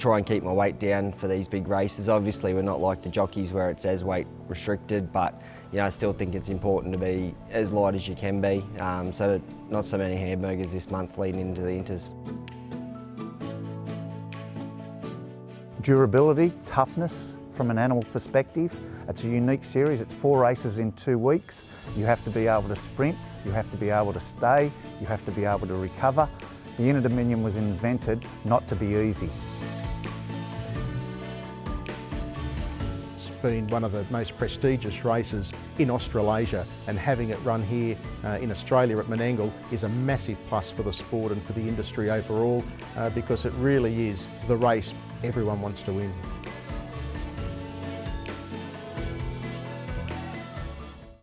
try and keep my weight down for these big races. Obviously we're not like the jockeys where it says weight restricted but you know, I still think it's important to be as light as you can be um, so not so many hamburgers this month leading into the Inters. Durability, toughness from an animal perspective. It's a unique series, it's four races in two weeks. You have to be able to sprint, you have to be able to stay, you have to be able to recover. The Inter Dominion was invented not to be easy. It's been one of the most prestigious races in Australasia and having it run here uh, in Australia at Menangle is a massive plus for the sport and for the industry overall uh, because it really is the race everyone wants to win.